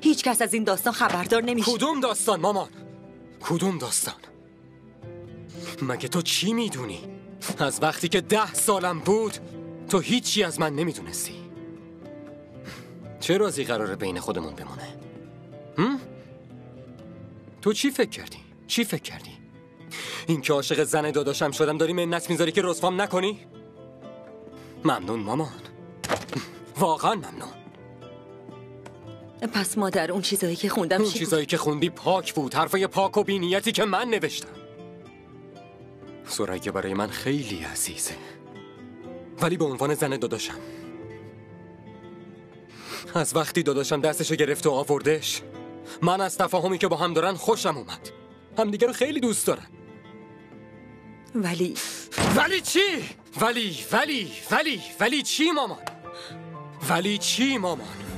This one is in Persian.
هیچ کس از این داستان خبردار نمیشه کدوم داستان مامان کدوم داستان مگه تو چی می‌دونی از وقتی که ده سالم بود تو هیچی از من نمی‌دونستی چه رازی قراره بین خودمون بمونه هم؟ تو چی فکر کردی؟ چی فکر کردی؟ این که عاشق زن داداشم شدم داری منت می‌ذاری که رسوام نکنی؟ ممنون مامان واقعا ممنون پس مادر اون چیزایی که خوندم اون؟ چیزایی که خوندی پاک بود حرفای پاک و بینیتی که من نوشتم سرایه برای من خیلی عزیزه ولی به عنوان زن داداشم از وقتی داداشم دستشو گرفت و آوردش من از تفاهمی که با هم دارن خوشم اومد همدیگه رو خیلی دوست دارن ولی ولی چی؟ ولی ولی ولی ولی چی مامان؟ ولی چی مامان؟